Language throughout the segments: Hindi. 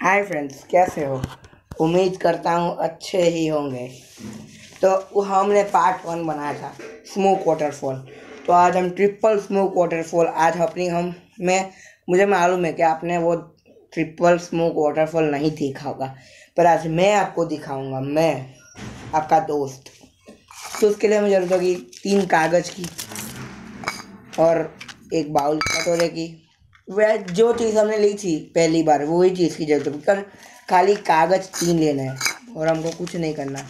हाय फ्रेंड्स कैसे हो? उम्मीद करता हूँ अच्छे ही होंगे। तो हमने पार्ट वन बनाया था स्मोक वाटरफॉल तो आज हम ट्रिपल स्मोक वाटरफॉल आज अपनी हम मैं, मुझे मालूम है कि आपने वो ट्रिपल स्मोक वाटरफॉल नहीं देखा होगा, पर आज मैं आपको दिखाऊँगा, मैं, आपका दोस्त। तो उसके लिए हमें ज़रूरत होगी तीन कागज़ की और एक बाउल कटोरे की। वह जो चीज़ हमने ली थी पहली बार, वही चीज़ की ज़रूरत कर खाली कागज़ तीन लेना है और हमको कुछ नहीं करना।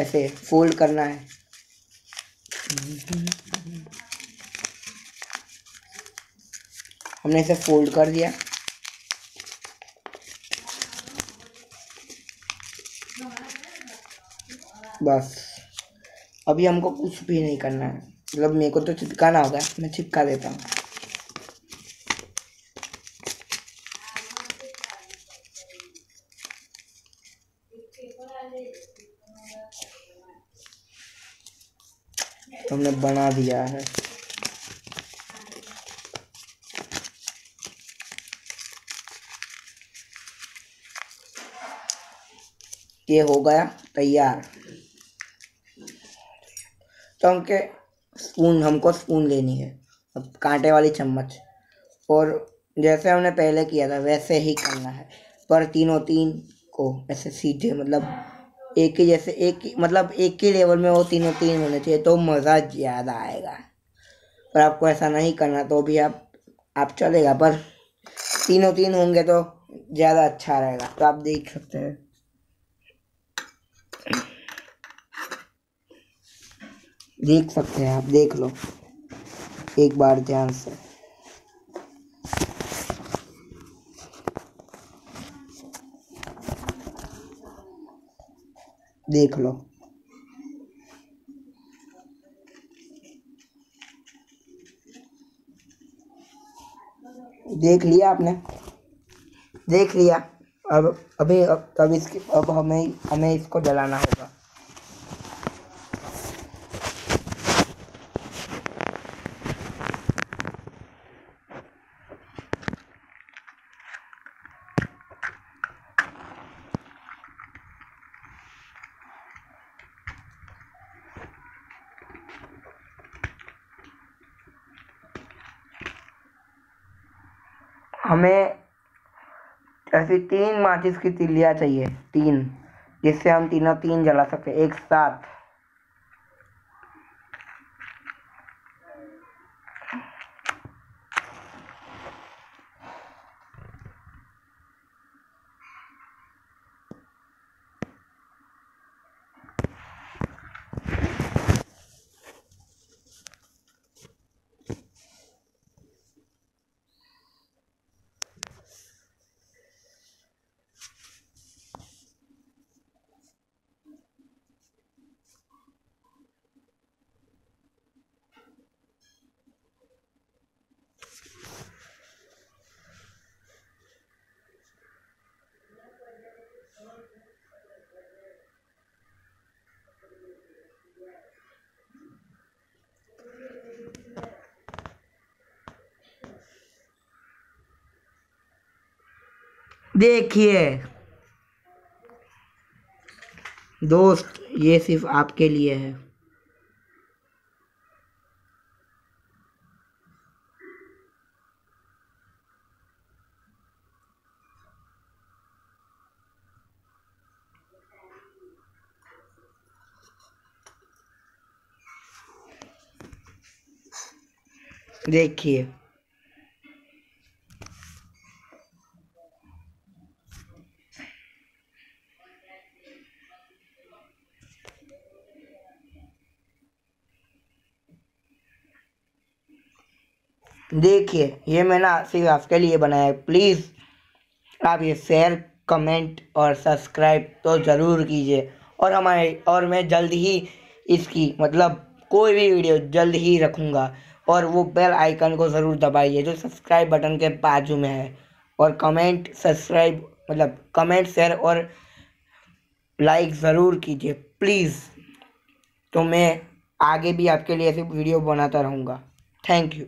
ऐसे फोल्ड करना है। हमने इसे फोल्ड कर दिया। बस। अभी हमको कुछ भी नहीं करना है। मतलब मेरे को तो चिपकाना होगा, मैं चिपका देता हूँ। हमने बना दिया है। ये हो गया तैयार। तो हमके स्पून, हमको स्पून लेनी है। अब कांटे वाली चम्मच। और जैसे हमने पहले किया था, वैसे ही करना है। पर तीनों तीन को ऐसे सीधे मतलब एक ही जैसे, एक ही मतलब एक ही लेवल में वो तीनों तीन होने चाहिए तो मज़ा ज़्यादा आएगा। पर आपको ऐसा नहीं करना तो भी आप आप चलेगा, पर तीनों तीन होंगे तो ज़्यादा अच्छा रहेगा। तो आप देख सकते हैं। देख सकते हैं, आप देख लो। एक बार ध्यान से देख लो। देख लिया आपने? देख लिया। अब, अभी, अब, तब इसकी, अब हमें हमें इसको जलाना होगा। हमें ऐसी तीन माचिस की तिलियाँ चाहिए, तीन, जिससे हम तीनों तीन जला सकते एक साथ। देखिए। दोस्त ये सिर्फ़ आपके लिए है। देखिए। देखिए, ये मैंने सिर्फ़ आपके लिए बनाया है। प्लीज़, आप ये शेयर कमेंट और सब्सक्राइब तो ज़रूर कीजिए। और हमारे, और मैं जल्द ही इसकी मतलब कोई भी वीडियो जल्द ही रखूँगा। और वो बेल आइकन को ज़रूर दबाइए, जो सब्सक्राइब बटन के बाजू में है। और कमेंट सब्सक्राइब मतलब कमेंट शेयर और लाइक ज़रूर कीजिए प्लीज़ तो मैं आगे भी आपके लिए ऐसे वीडियो बनाता रहूँगा। Thank you